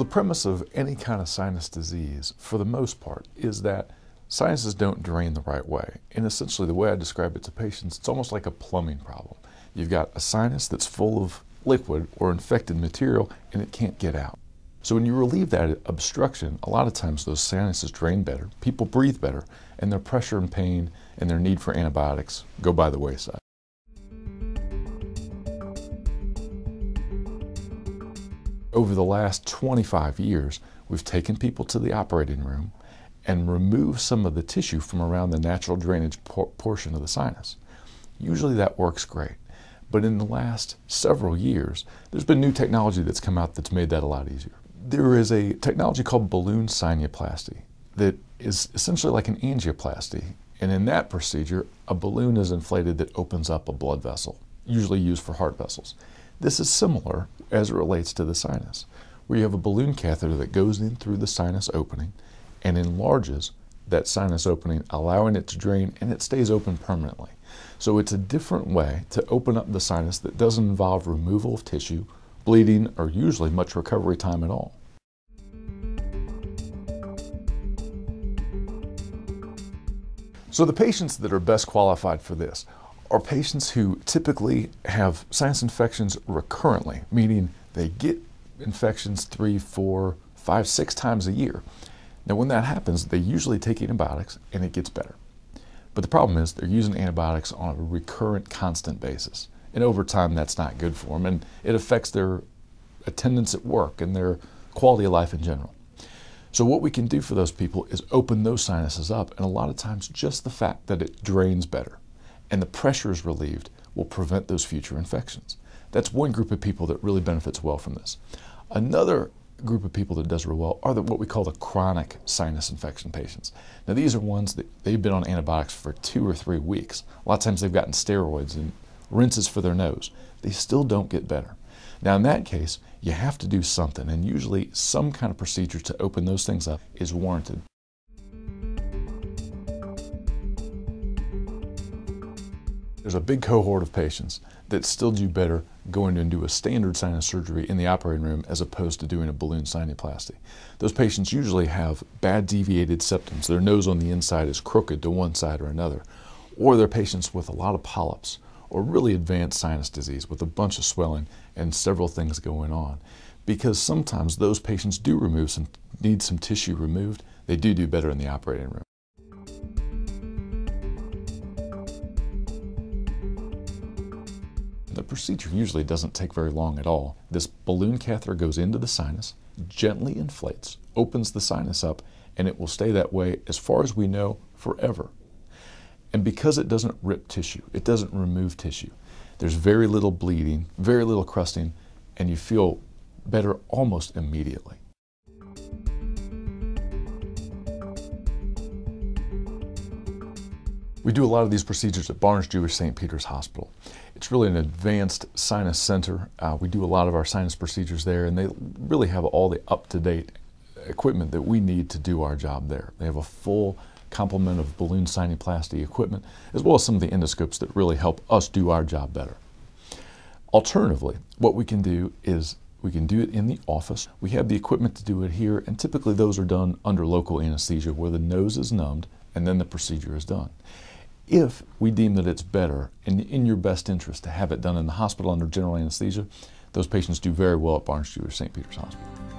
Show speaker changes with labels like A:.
A: Well, the premise of any kind of sinus disease, for the most part, is that sinuses don't drain the right way. And essentially, the way I describe it to patients, it's almost like a plumbing problem. You've got a sinus that's full of liquid or infected material and it can't get out. So when you relieve that obstruction, a lot of times those sinuses drain better, people breathe better, and their pressure and pain and their need for antibiotics go by the wayside. Over the last 25 years, we've taken people to the operating room and removed some of the tissue from around the natural drainage por portion of the sinus. Usually that works great. But in the last several years, there's been new technology that's come out that's made that a lot easier. There is a technology called balloon sinuplasty that is essentially like an angioplasty. And in that procedure, a balloon is inflated that opens up a blood vessel, usually used for heart vessels. This is similar as it relates to the sinus, where you have a balloon catheter that goes in through the sinus opening and enlarges that sinus opening, allowing it to drain, and it stays open permanently. So it's a different way to open up the sinus that doesn't involve removal of tissue, bleeding, or usually much recovery time at all. So the patients that are best qualified for this are patients who typically have sinus infections recurrently, meaning they get infections three, four, five, six times a year. Now, when that happens, they usually take antibiotics and it gets better. But the problem is they're using antibiotics on a recurrent, constant basis. And over time, that's not good for them, and it affects their attendance at work and their quality of life in general. So, what we can do for those people is open those sinuses up, and a lot of times, just the fact that it drains better and the pressure is relieved will prevent those future infections. That's one group of people that really benefits well from this. Another group of people that does real well are the, what we call the chronic sinus infection patients. Now, these are ones that they've been on antibiotics for two or three weeks. A lot of times they've gotten steroids and rinses for their nose. They still don't get better. Now, in that case, you have to do something, and usually some kind of procedure to open those things up is warranted. There's a big cohort of patients that still do better going and do a standard sinus surgery in the operating room as opposed to doing a balloon sinuplasty. Those patients usually have bad deviated septums. Their nose on the inside is crooked to one side or another. Or they're patients with a lot of polyps or really advanced sinus disease with a bunch of swelling and several things going on. Because sometimes those patients do remove some, need some tissue removed, they do do better in the operating room. The procedure usually doesn't take very long at all. This balloon catheter goes into the sinus, gently inflates, opens the sinus up, and it will stay that way as far as we know forever. And because it doesn't rip tissue, it doesn't remove tissue, there's very little bleeding, very little crusting, and you feel better almost immediately. We do a lot of these procedures at Barnes Jewish St. Peter's Hospital. It's really an advanced sinus center. Uh, we do a lot of our sinus procedures there, and they really have all the up to date equipment that we need to do our job there. They have a full complement of balloon sinuplasty equipment, as well as some of the endoscopes that really help us do our job better. Alternatively, what we can do is we can do it in the office. We have the equipment to do it here, and typically those are done under local anesthesia where the nose is numbed and then the procedure is done. If we deem that it's better and in your best interest to have it done in the hospital under general anesthesia, those patients do very well at Barnes Jewish St. Peter's Hospital.